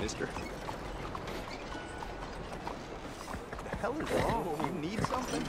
mister. The hell is wrong? You need something?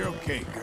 You're okay,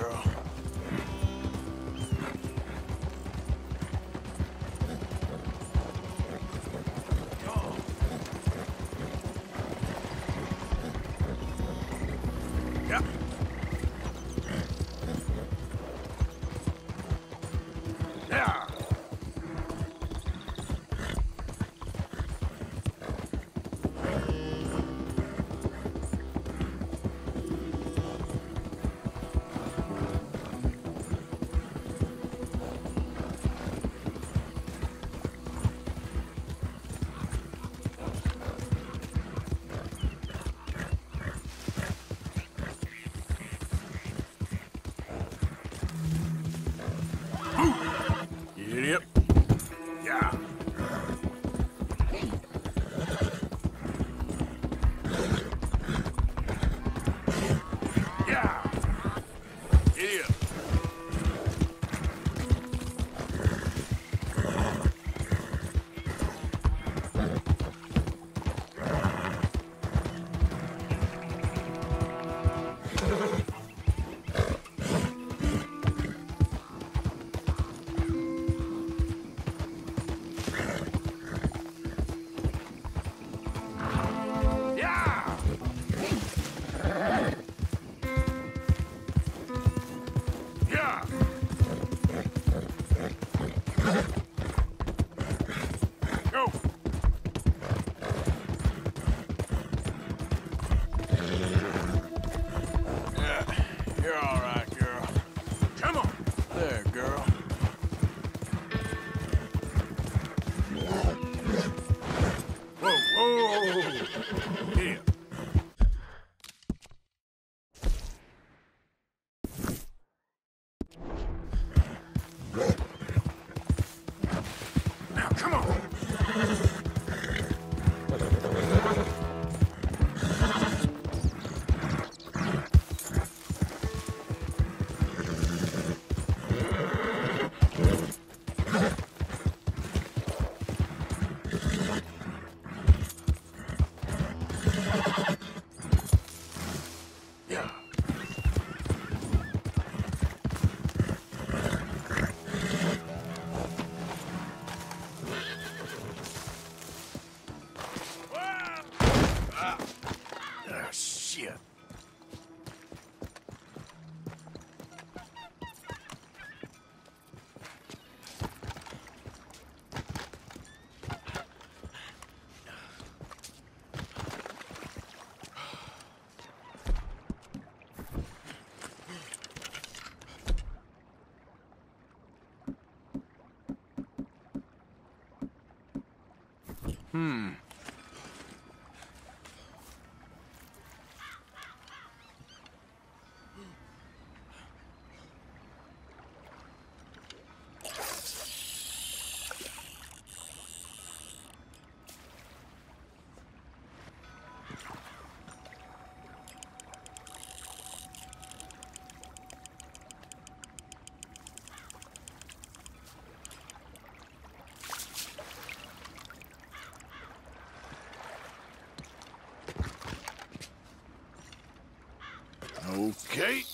Okay.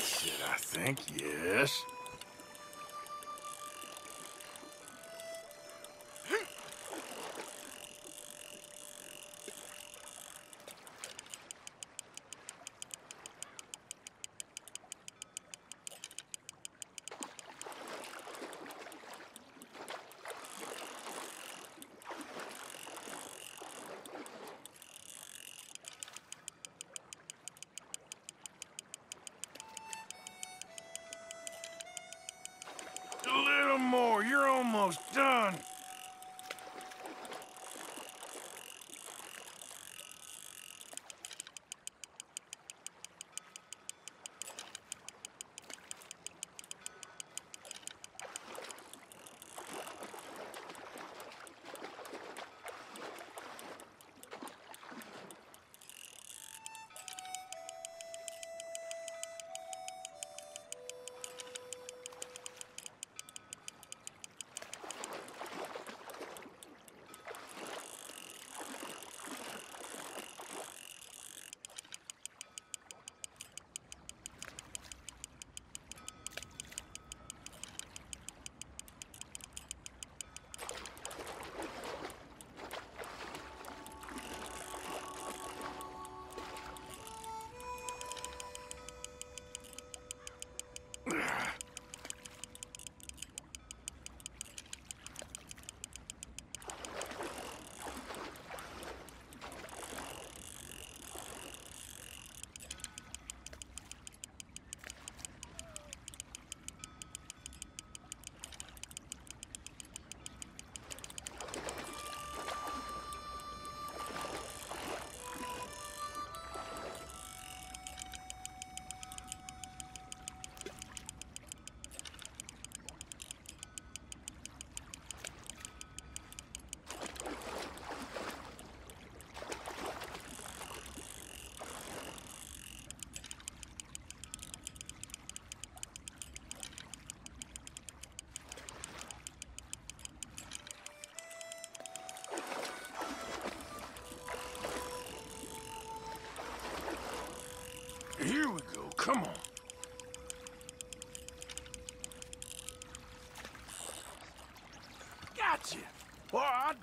That's it, I think, yes.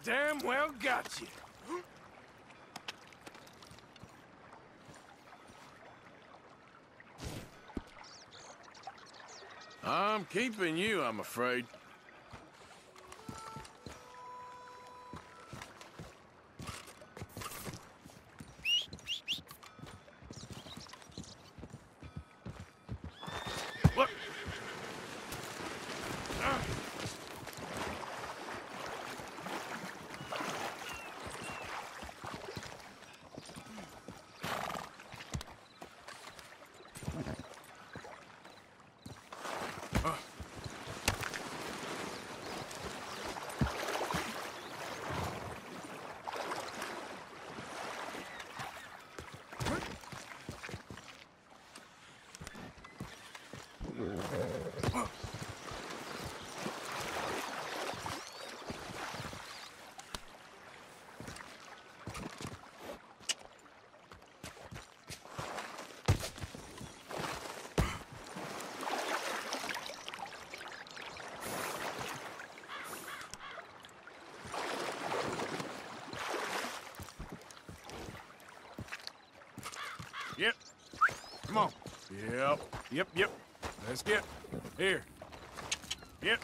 Damn well got you. I'm keeping you, I'm afraid. What? Ah. Yep. Come on. Yep. Yep, yep. Let's get. Here. Yep.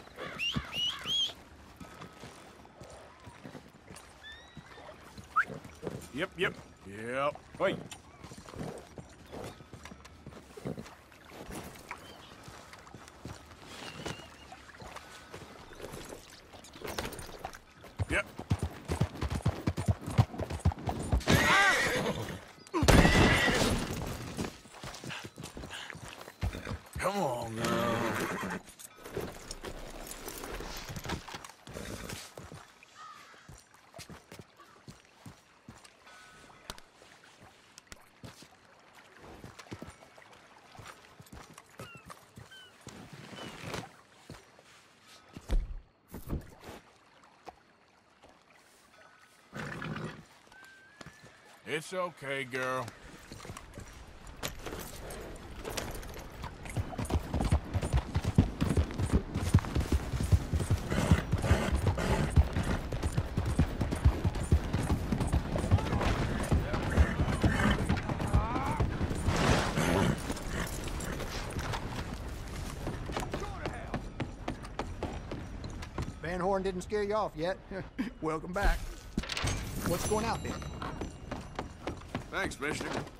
Yep, yep. Yep. Wait. Yep. Come on, girl. It's okay, girl. Van Horn didn't scare you off yet. Welcome back. What's going out there? Thanks, mister.